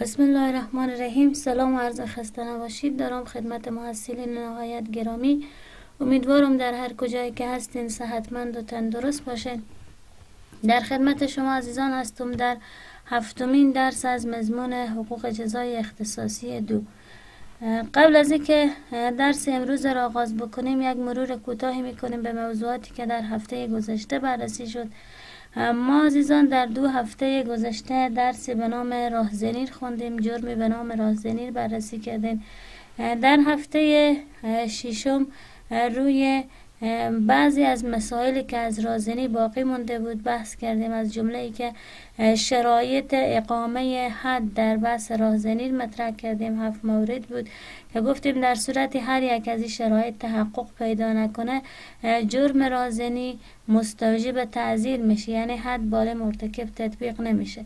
بسم الله الرحمن الرحیم. سلام و عرض خسته نباشید. دارم خدمت محصلین نهایت گرامی. امیدوارم در هر کجایی که هستین صحتمند و تندرست باشین. در خدمت شما عزیزان هستم در هفتمین درس از مضمون حقوق جزای اختصاصی دو. قبل از اینکه درس امروز را آغاز بکنیم یک مرور کوتاهی می‌کنیم به موضوعاتی که در هفته گذشته بررسی شد. ما عزیزان در دو هفته گذشته درسی به نام راهزنیر خوندیم جرمی به نام راهزنیر بررسی کردیم. در هفته ششم روی بعضی از مسائلی که از رازنی باقی مونده بود بحث کردیم از جمله ای که شرایط اقامه حد در بحث رازنی مطرح کردیم. هفت مورد بود که گفتیم در صورت هر یک از این شرایط تحقق پیدا نکنه جرم رازنی مستوجب تعذیر میشه یعنی حد بال مرتکب تطبیق نمیشه.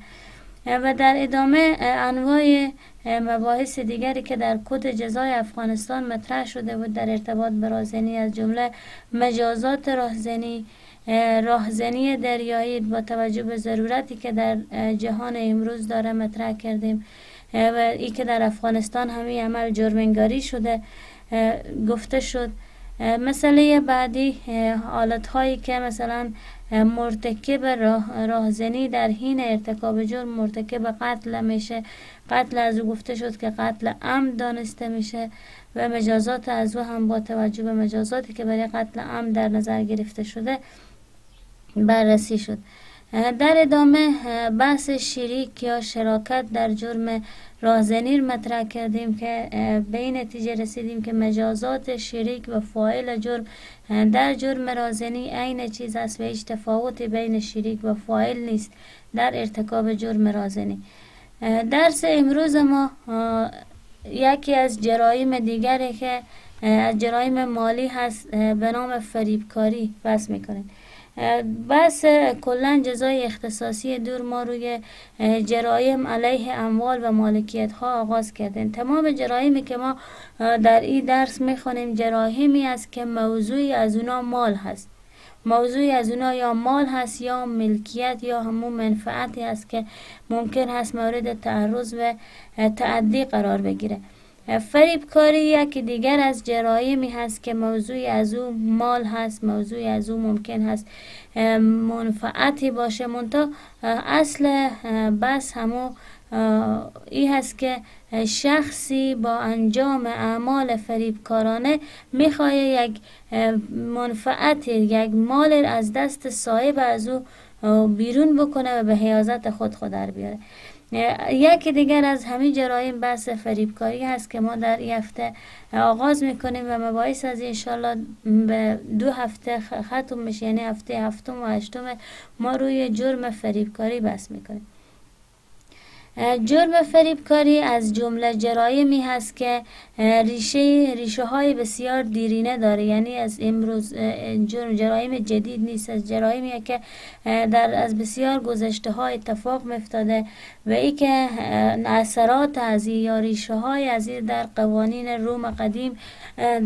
و در ادامه انواع مباحث دیگری که در کد جزای افغانستان مطرح شده بود در ارتباط به راهزنی از جمله مجازات راهزنی راهزنی دریایی با توجه به ضرورتی که در جهان امروز داره مطرح کردیم. و ای که در افغانستان همین عمل جرمنگاری شده گفته شد. مسئله بعدی حالت هایی که مثلا مرتکب راه راهزنی در حین ارتکاب جرم مرتکب قتل میشه. قتل از او گفته شد که قتل عمد دانسته میشه و مجازات از او هم با توجه به مجازاتی که برای قتل عمد در نظر گرفته شده بررسی شد. در ادامه بحث شریک یا شراکت در جرم رازنیر مطرح کردیم که به این نتیجه رسیدیم که مجازات شریک و فاعل جرم در جرم رازنی عین چیز است و هیچ تفاوتی بین شریک و فاعل نیست در ارتکاب جرم رازنی. درس امروز ما یکی از جرایم دیگری که از جرایم مالی هست به نام فریبکاری بس می‌کنیم. بس کلا جزای اختصاصی دور ما روی جرایم علیه اموال و مالکیت ها آغاز کردیم تمام جرایمی که ما در این درس می‌خونیم جرایمی است که موضوعی از اونا مال هست. موضوعی از اونا یا مال هست یا ملکیت یا همون منفعتی است که ممکن هست مورد تعرض و تعدی قرار بگیره. فریبکاری یکی دیگر از جرایمی هست که موضوعی از او مال هست موضوعی از او ممکن هست منفعتی باشه. منتها اصل بس همو ای هست که شخصی با انجام اعمال فریبکارانه می‌خواه یک منفعت یک مال از دست صاحب از او بیرون بکنه و به حیازت خود خود در بیاره. یکی دیگر از همین جرایم بحث فریبکاری هست که ما در این هفته آغاز می‌کنیم و مباحث از انشالله به دو هفته ختم میشه یعنی هفته هفتم و هشتم ما روی جرم فریبکاری بحث می‌کنیم. جرم فریبکاری از جمله جرایمی هست که ریشه ریشه های بسیار دیرینه داره. یعنی از امروز جرم جرایم جدید نیست. از جرایمی که در از بسیار گذشته های اتفاق مفتاده و ای که اثرات از یا ریشه های از در قوانین روم قدیم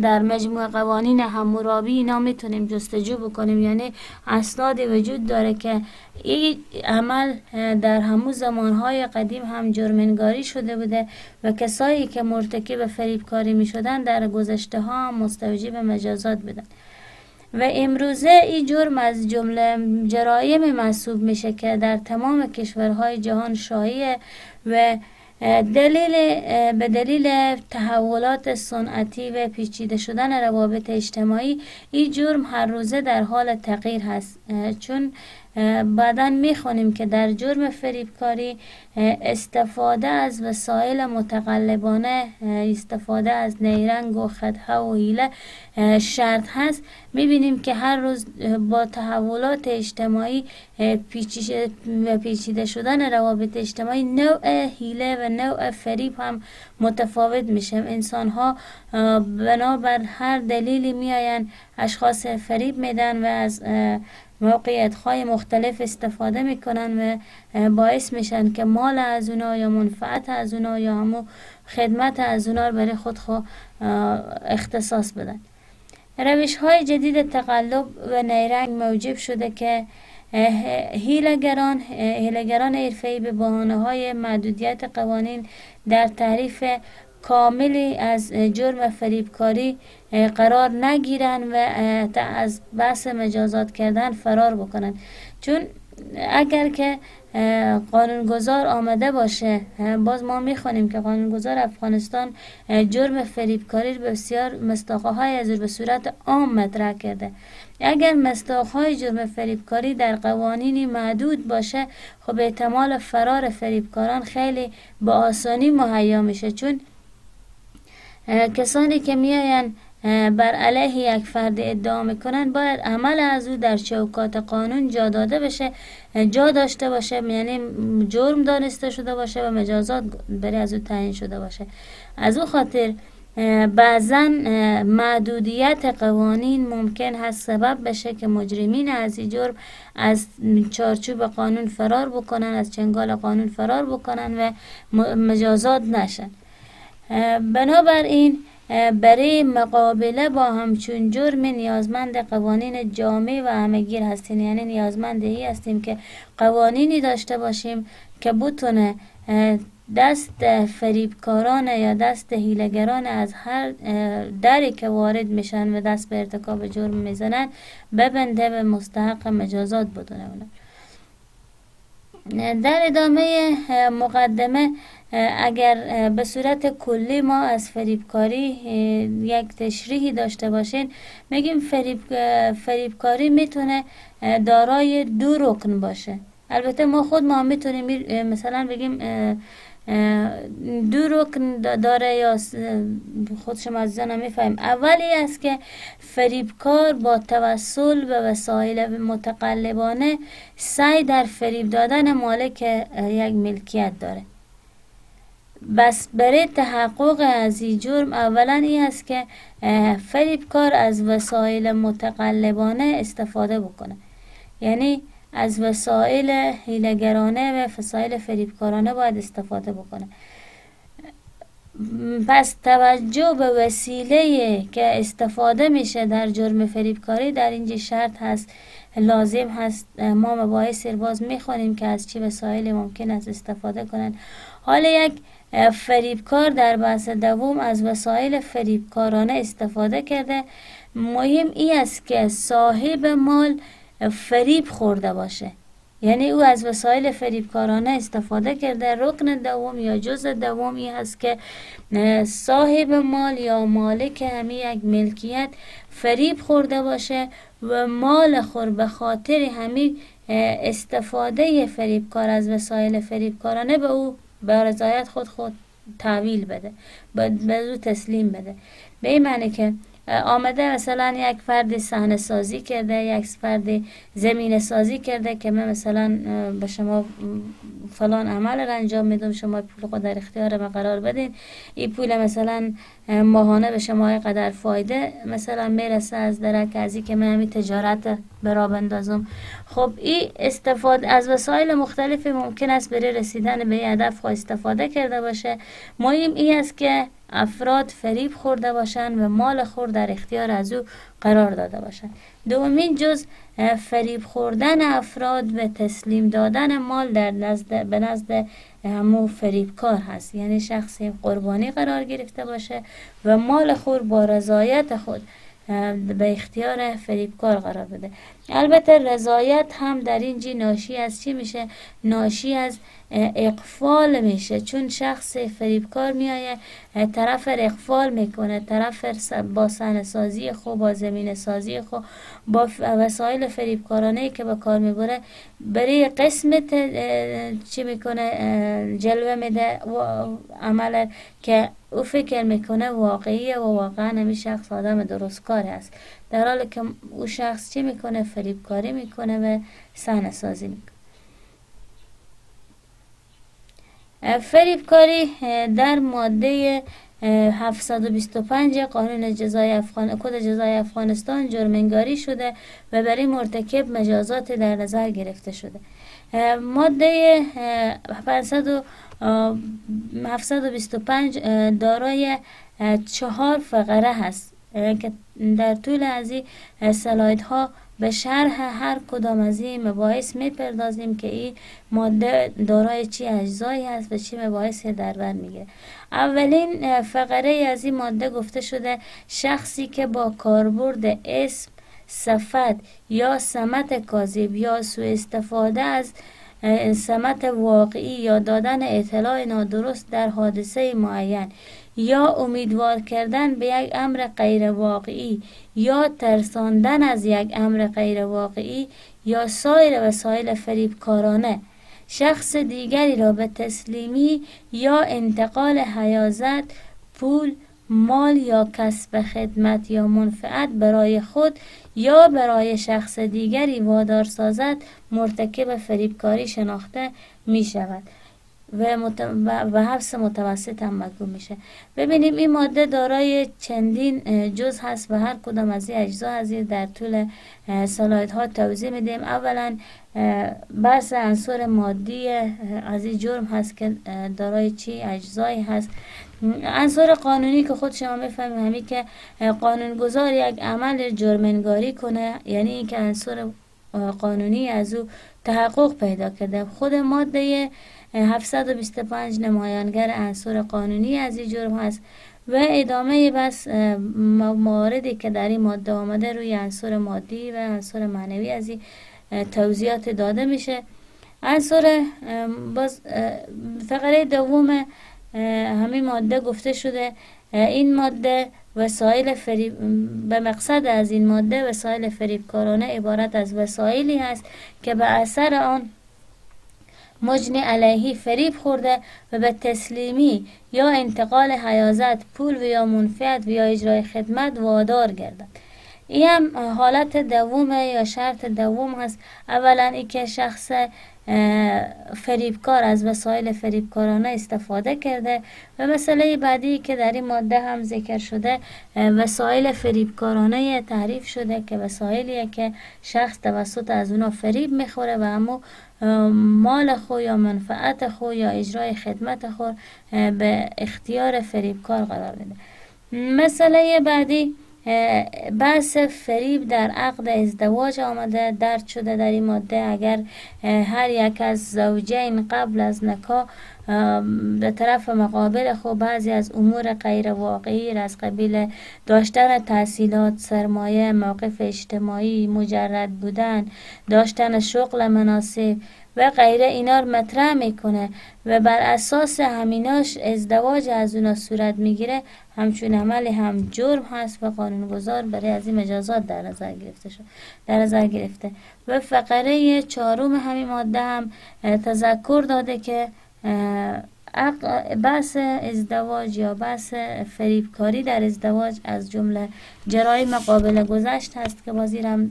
در مجموع قوانین همورابی اینا می‌تونیم جستجو بکنیم. یعنی اسنادی وجود داره که این عمل در همو زمانهای قدیم هم جرمنگاری شده بوده و کسایی که مرتکب فریبکاری می شدن در گذشته ها هم مستوجب مجازات بودن و امروزه این جرم از جمله جرایم محسوب میشه که در تمام کشورهای جهان شایعه و دلیل به دلیل تحولات صنعتی و پیچیده شدن روابط اجتماعی این جرم هر روزه در حال تغییر هست چون بعدا می‌خونیم که در جرم فریبکاری استفاده از وسایل متقلبانه استفاده از نیرنگ و خدها و حیله شرط هست. می‌بینیم که هر روز با تحولات اجتماعی پیچیده شدن روابط اجتماعی نوع حیله و نوع فریب هم متفاوت میشه. انسان ها بنابر هر دلیلی میاین اشخاص فریب میدن و از موقعیت های مختلف استفاده می‌کنن و باعث میشن که مال از اونا یا منفعت از اونا یا همو خدمت از اونا رو برای خود خو اختصاص بدن. روش های جدید تقلب و نیرنگ موجب شده که هیلگران هیلگران حرفه‌ای به بحانه های محدودیت قوانین در تعریف کاملی از جرم فریبکاری قرار نگیرن و از بحث مجازات کردن فرار بکنن. چون اگر که قانونگذار آمده باشه باز ما می‌خوانیم که قانونگذار افغانستان جرم فریبکاری بسیار مستاقه های از به صورت عام مطرح کرده. اگر مستاقه های جرم فریبکاری در قوانینی محدود باشه خب احتمال فرار فریبکاران خیلی با آسانی مهیا میشه. چون کسانی که میاین بر علیه یک فرد ادعا می‌کنن باید عمل از او در چوکات قانون جا داده بشه جا داشته باشه یعنی جرم دانسته شده باشه و مجازات برای از او تعیین شده باشه. از او خاطر بعضا محدودیت قوانین ممکن هست سبب بشه که مجرمین از این جرم از چارچوب قانون فرار بکنن از چنگال قانون فرار بکنن و مجازات نشن. بنابراین برای مقابله با همچون جرم نیازمند قوانین جامع و همگیر هستیم. یعنی نیازمند ای هستیم که قوانینی داشته باشیم که بتونه دست فریبکاران یا دست هیلگران از هر دری که وارد میشن و دست به ارتکاب جرم می‌زنن ببنده به مستحق مجازات بدونه در ادامه مقدمه اگر به صورت کلی ما از فریبکاری یک تشریحی داشته باشین میگیم فریب فریبکاری می‌تونه دارای دو رکن باشه. البته ما خود ما می‌تونیم مثلا بگیم دو رکن داره یا خود شما عزیزان می‌فهمیم اولی است که فریبکار با توسل به وسایل متقلبانه سعی در فریب دادن مالک یک ملکیت داره. بس برای تحقق از این جرم اولا این است که فریبکار از وسایل متقلبانه استفاده بکنه. یعنی از وسایل هیلگرانه و وسایل فریبکارانه باید استفاده بکنه. پس توجه به وسیله که استفاده میشه در جرم فریبکاری در اینجا شرط هست لازم هست. ما مباحث باز می‌خوانیم که از چی وسایل ممکن است استفاده کنند حال یک فریبکار در بحث دوم از وسایل فریبکارانه استفاده کرده. مهم ای است که صاحب مال فریب خورده باشه. یعنی او از وسایل فریبکارانه استفاده کرده. رکن دوم یا جز دومی هست که صاحب مال یا مالک همی یک ملکیت فریب خورده باشه و مال خور به خاطر همین استفاده فریبکار از وسایل فریبکارانه به او به رضایت خود خود تحویل بده. به او تسلیم بده. به این معنی که آمده مثلا یک فرد صحنه سازی کرده یک فرد زمین سازی کرده که من مثلا به شما فلان عمل را انجام میدم شما پول خود در اختیار ما قرار بدین. این پول مثلا ماهانه به شما قدر فایده. مثلا می‌رسه از درک ازی که من همین تجارت برا بندازم. خب این استفاده از وسایل مختلفی ممکن است برای رسیدن به هدف استفاده کرده باشه. مهم این است که افراد فریب خورده باشند و مال خور در اختیار از او قرار داده باشند دومین جز فریب خوردن افراد و تسلیم دادن مال در نزد به نزد همو فریبکار هست. یعنی شخصی قربانی قرار گرفته باشه و مال خور با رضایت خود به اختیار فریبکار قرار بده. البته رضایت هم در این ناشی از چی میشه؟ ناشی از اقفال میشه. چون شخص فریبکار میایه طرف اقفال می‌کنه طرف با سن سازی خو با زمین سازی خو با وسایل فریبکارانه که به کار می‌بره برای قسمت چی می‌کنه جلوه میده و عمل که او فکر می‌کنه واقعیه و واقعا همی شخص آدم درست کار است در حالی که او شخص چی می‌کنه؟ فریبکاری می‌کنه و سن سازی می‌کنه. فریبکاری در ماده 725 قانون جزای افغان کد جزای افغانستان جرمنگاری شده و برای مرتکب مجازات در نظر گرفته شده. ماده 725 دارای چهار فقره هست که در طول از این سلاید ها به شرح هر کدام از این مباحث می‌پردازیم که این ماده دارای چی اجزایی هست و چی مباحث در بر اولین فقره از این ماده گفته شده شخصی که با کاربرد اسم صفت یا سمت کاذب یا سوء استفاده از سمت واقعی یا دادن اطلاع نادرست در حادثه معین یا امیدوار کردن به یک امر غیر واقعی یا ترساندن از یک امر غیر واقعی یا سایر وسایل فریبکارانه. شخص دیگری را به تسلیمی یا انتقال حیازت پول مال یا کسب خدمت یا منفعت برای خود یا برای شخص دیگری وادار سازد مرتکب فریبکاری شناخته می شود و, مت... و حبس متوسط هم محکوم میشه. ببینیم این ماده دارای چندین جز هست و هر کدام از این اجزا از در طول سلاید ها توضیح میدیم. اولا بحث عنصر مادی از این جرم هست که دارای چی اجزایی هست. عنصر قانونی که خود شما می‌فهمید همی که قانونگذار یک عمل جرمنگاری کنه یعنی اینکه عنصر قانونی از او تحقق پیدا کرده. خود ماده 725 نمایانگر عنصر قانونی از این جرم هست و ادامه بس مواردی که در این ماده آمده روی عنصر مادی و عنصر معنوی از این توضیحات داده میشه. عنصر باز فقره دوم همین ماده گفته شده این ماده وسایل فریب به مقصد از این ماده وسایل فریبکارانه عبارت از وسایلی هست که به اثر آن مجن علیهی فریب خورده و به تسلیمی یا انتقال حیازت پول و یا منفعت و یا اجرای خدمت وادار گردد. این هم حالت دومه یا شرط دوم هست. اولا ای که شخص فریبکار از وسایل فریبکارانه استفاده کرده و مسئله بعدی که در این ماده هم ذکر شده وسایل فریبکارانه تعریف شده که وسایلیه که شخص توسط از اونا فریب می‌خوره و اما مال خو یا منفعت خو یا اجرای خدمت خو به اختیار فریبکار قرار بده مسئله بعدی بحث فریب در عقد ازدواج آمده درد شده در این ماده. اگر هر یک از زوجین قبل از نکاح به طرف مقابل خود بعضی از امور غیر واقعی از قبیل داشتن تحصیلات سرمایه موقف اجتماعی مجرد بودن داشتن شغل مناسب و غیره اینا رو مطرح می‌کنه و بر اساس همیناش ازدواج از اونا صورت می‌گیره. همچون عمل هم جرم هست و قانونگذار برای از این مجازات در نظر گرفته شد در نظر گرفته. و فقره چهارم همین ماده هم تذکر داده که بحث ازدواج یا بحث فریبکاری در ازدواج از جمله جرایم قابل گذشت هست که بازیر هم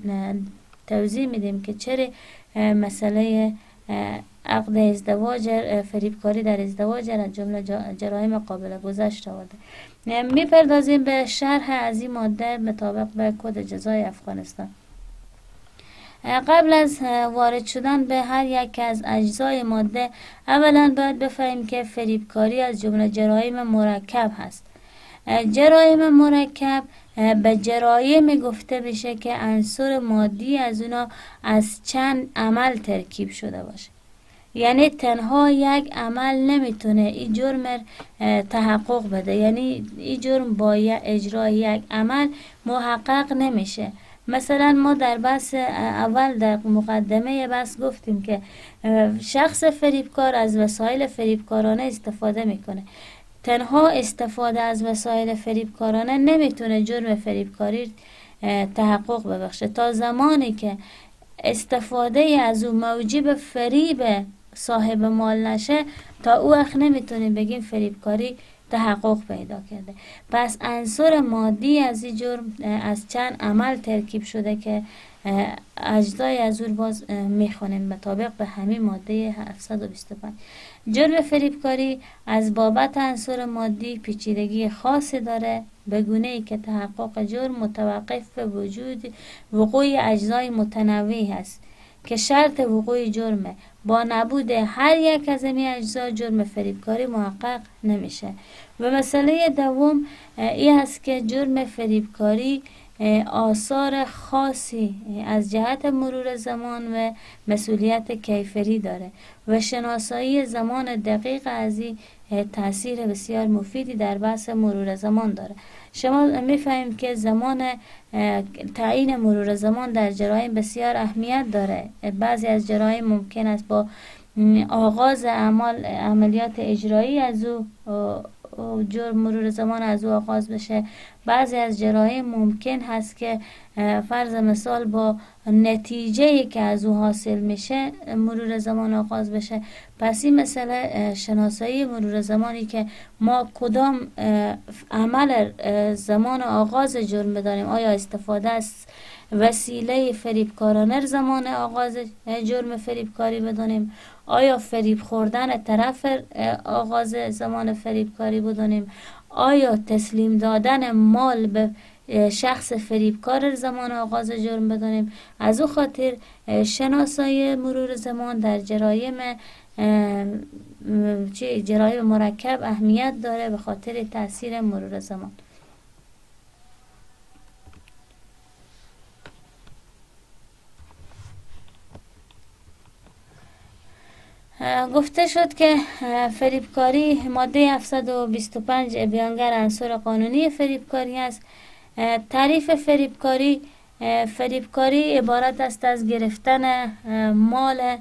توضیح میدیم که چرا مسئله عقد ازدواج فریبکاری در ازدواج از جمله جرایم قابل گذشت آورده می‌پردازیم به شرح از این ماده مطابق به کد جزای افغانستان. قبل از وارد شدن به هر یک از اجزای ماده اولا باید بفهمیم که فریبکاری از جمله جرایم مرکب هست. جرایم مرکب به جرایم گفته بشه که عنصر مادی از اونا از چند عمل ترکیب شده باشه. یعنی تنها یک عمل نمی‌تونه این جرم تحقق بده. یعنی این جرم با اجرای یک عمل محقق نمیشه. مثلا ما در بحث اول در مقدمه بحث گفتیم که شخص فریبکار از وسایل فریبکارانه استفاده می‌کنه. تنها استفاده از وسایل فریبکارانه نمی‌تونه جرم فریبکاری تحقق ببخشه. تا زمانی که استفاده از او موجب فریب صاحب مال نشه تا او وقت نمی‌تونیم بگیم فریبکاری تحقق پیدا کرده. پس عنصر مادی از این جرم از چند عمل ترکیب شده که اجزای از اون باز می‌خونیم مطابق به همین ماده 725 جرم فریبکاری از بابت عنصر مادی پیچیدگی خاصی داره. به گونه ای که تحقق جرم متوقف به وجود وقوع اجزای متنوعی هست که شرط وقوع جرمه. با نبود هر یک از این اجزا جرم فریبکاری محقق نمیشه. و مسئله دوم این هست که جرم فریبکاری آثار خاصی از جهت مرور زمان و مسئولیت کیفری داره و شناسایی زمان دقیق از این تاثیر بسیار مفیدی در بحث مرور زمان داره. شما می‌فهمیم که زمان تعیین مرور زمان در جرایم بسیار اهمیت داره. بعضی از جرایم ممکن است با آغاز اعمال عملیات اجرایی از او جرم مرور زمان از او آغاز بشه. بعضی از جرایم ممکن هست که فرض مثال با نتیجه که از او حاصل میشه مرور زمان آغاز بشه. پس این مسئله شناسایی مرور زمانی که ما کدام عمل زمان آغاز جرم بدانیم آیا استفاده از وسیله فریبکارانه زمان آغاز جرم فریبکاری بدانیم. آیا فریب خوردن طرف آغاز زمان فریبکاری بدانیم؟ آیا تسلیم دادن مال به شخص فریبکار زمان آغاز جرم بدانیم؟ از او خاطر شناسایی مرور زمان در جرایم جرایم مرکب اهمیت داره به خاطر تاثیر مرور زمان. گفته شد که فریبکاری ماده 725 بیانگر انصور قانونی فریبکاری است. تعریف فریبکاری فریبکاری عبارت است از گرفتن مال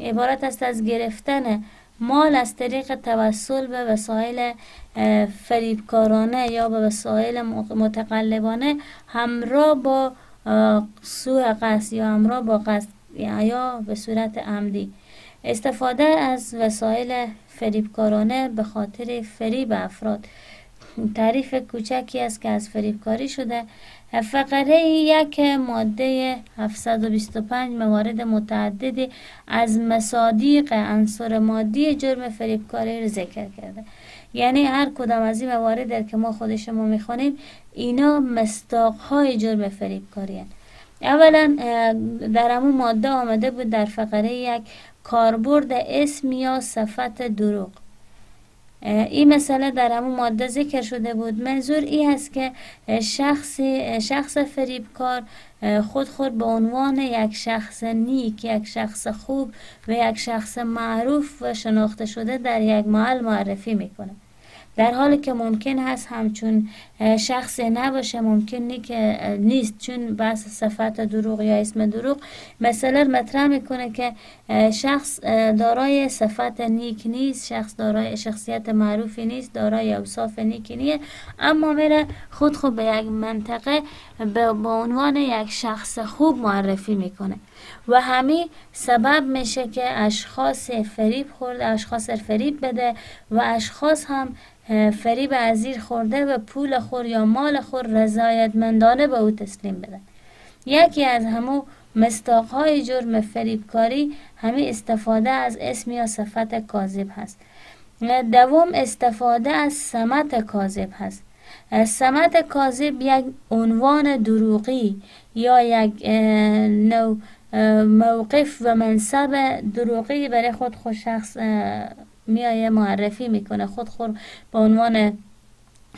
عبارت است از گرفتن مال از طریق توسل به وسایل فریبکارانه یا به وسایل متقلبانه همراه با سوء قصد یا همراه با قصد یا به صورت عمدی. استفاده از وسایل فریبکارانه به خاطر فریب افراد. تعریف کوچکی است که از فریبکاری شده فقره یک ماده 725 موارد متعددی از مصادیق انصار مادی جرم فریبکاری رو ذکر کرده. یعنی هر کدام از این موارد که ما خود شما می‌خوانیم اینا مستاق های جرم فریبکاری اولا در همون ماده آمده بود در فقره یک کاربرد اسم یا صفت دروغ. این مسئله در همون ماده ذکر شده بود. منظور این است که شخصی شخص فریبکار خود خود به عنوان یک شخص نیک یک شخص خوب و یک شخص معروف و شناخته شده در یک محل معرفی می‌کنه. در حالی که ممکن هست همچون شخص نباشه ممکن که نیست چون بحث صفت دروغ یا اسم دروغ. مثلا مطرح می‌کنه که شخص دارای صفت نیک نیست شخص دارای شخصیت معروفی نیست دارای اوصاف نیکی نیست اما میره خود خود به یک منطقه به عنوان یک شخص خوب معرفی می‌کنه. و همین سبب میشه که اشخاص فریب خورده اشخاص فریب بده و اشخاص هم فریب ازیر خورده و پول خور یا مال خور رضایتمندانه به او تسلیم بدن. یکی از همو مستاقهای جرم فریبکاری همه استفاده از اسم یا صفت کاذب هست. دوم استفاده از سمت کاذب هست. سمت کاذب یک عنوان دروغی یا یک نوع موقف و منصب دروغی برای خود خود شخص میایه معرفی می‌کنه خود خود به عنوان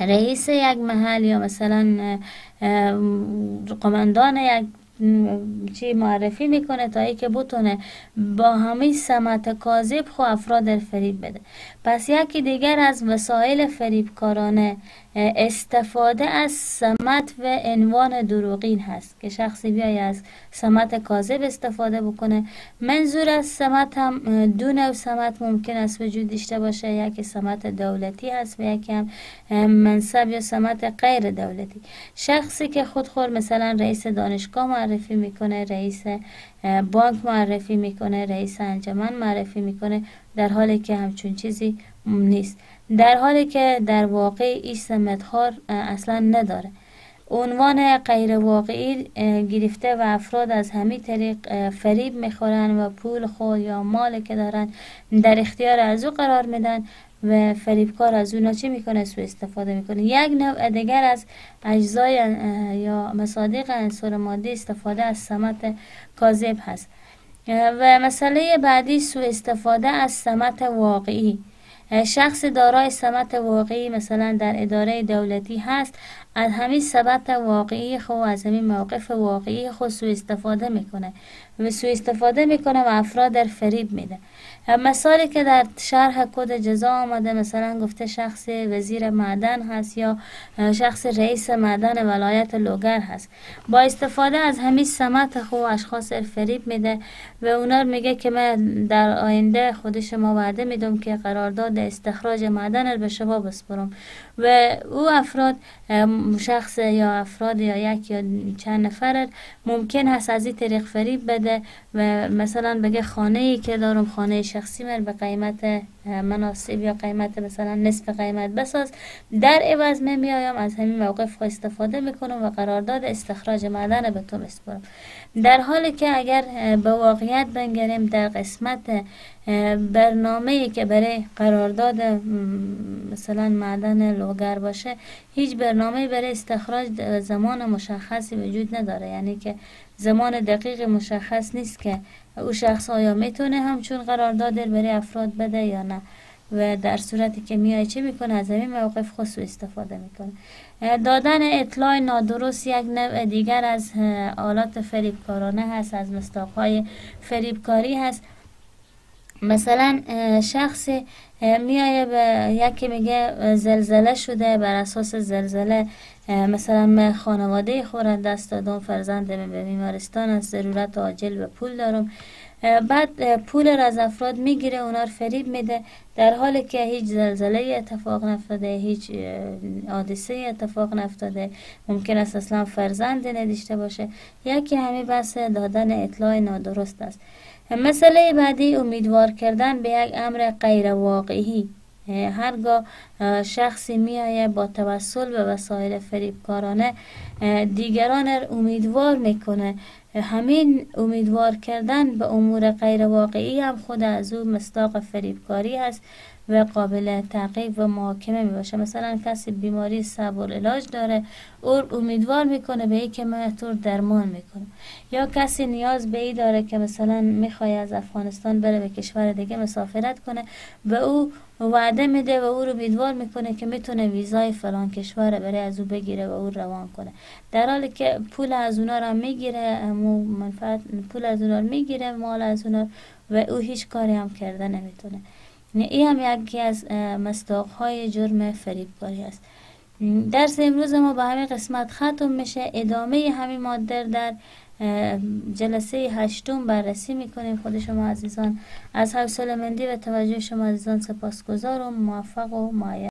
رئیس یک محل یا مثلا قماندان یک چی معرفی می‌کنه تا ای که بتونه با همه سمت کاذب خو افراد فریب بده. پس یکی دیگر از وسایل فریبکارانه استفاده از سمت و عنوان دروغین هست که شخصی بیای از سمت کاذب استفاده بکنه. منظور از سمت هم دو نوع سمت ممکن است وجود داشته باشه یکی سمت دولتی هست و یکی هم منصب یا سمت غیر دولتی. شخصی که خود خور مثلا رئیس دانشگاه معرفی می‌کنه رئیس بانک معرفی می‌کنه رئیس انجمن معرفی می‌کنه در حالی که همچون چیزی نیست. در حالی که در واقع این سمتها اصلا نداره. عنوان غیر واقعی گرفته و افراد از همین طریق فریب می‌خورن و پول خود یا مال که دارن در اختیار از او قرار میدن و فریبکار از اونا چی می‌کنه؟ سو استفاده می‌کنه. یک نوع دیگر از اجزای یا مصادیق انصار مادی استفاده از سمت کاذب هست. و مسئله بعدی سو استفاده از سمت واقعی. شخص دارای سمت واقعی مثلا در اداره دولتی هست از همین ثبت واقعی خود و از همین موقف واقعی خود سوء استفاده می‌کنه. و سوء استفاده می‌کنه و افراد در فریب میده. مثالی که در شرح کد جزا آمده مثلا گفته شخص وزیر معدن هست یا شخص رئیس معدن ولایت لوگر هست. با استفاده از همین سمت خو اشخاص فریب میده و اونا میگه که من در آینده خود شما وعده میدم که قرارداد استخراج معدن به شما بسپرم. و او افراد شخص یا افراد یا یک یا چند نفر ممکن هست از این طریق فریب بده و مثلا بگه خانه ای که دارم خانه شخصی من به قیمت مناسب یا قیمت مثلا نصف قیمت بساز در عوض من میایم از همین موقف استفاده می‌کنم و قرارداد استخراج معدن به تو میسپرم در حالی که اگر به واقعیت بنگریم در قسمت برنامه که برای قرارداد مثلا معدن لوگر باشه هیچ برنامه برای استخراج زمان مشخصی وجود نداره. یعنی که زمان دقیق مشخص نیست که او شخص آیا می‌تونه همچون قرارداد برای افراد بده یا نه. و در صورتی که میای چه می‌کنه؟ از همین موقف خصوص استفاده می‌کنه. دادن اطلاع نادرست یک نوع دیگر از آلات فریبکارانه هست از مستاقهای فریبکاری هست. مثلا شخص میایه به یکی میگه زلزله شده بر اساس زلزله مثلا من خانواده خورد دست دادم فرزند به بیمارستان از ضرورت عاجل و پول دارم. بعد پول را از افراد می‌گیره اونا رو فریب میده. در حالی که هیچ زلزله اتفاق نفتاده هیچ حادثه اتفاق نفتاده ممکن است اصلا فرزند نداشته باشه. یکی همین بحث دادن اطلاع نادرست است. مسئله بعدی امیدوار کردن به یک امر غیر واقعی هرگاه شخصی میایه با توسل به وسایل فریبکارانه دیگران امیدوار می‌کنه همین امیدوار کردن به امور غیر واقعی هم خود از او مستاق فریبکاری است و قابل تعقیب و محاکمه می باشه مثلا کسی بیماری صبر علاج داره او امیدوار می‌کنه به این که من درمان می‌کنه. یا کسی نیاز به ای داره که مثلا می‌خوای از افغانستان بره به کشور دیگه مسافرت کنه به او وعده میده و او رو امیدوار می‌کنه که می‌تونه ویزای فلان کشور بره از او بگیره و او روان کنه. در حالی که پول از اونا رو می‌گیره منفعت پول از اونا می‌گیره مال از اونا و او هیچ کاری هم کرده نمی‌تونه. این هم یکی از مستاق های جرم فریبکاری است. درس امروز ما به همین قسمت ختم میشه. ادامه همین ماده در جلسه هشتم بررسی می‌کنیم. خود شما عزیزان از حوصله مندی و توجه شما عزیزان سپاسگزارم. موفق و مایه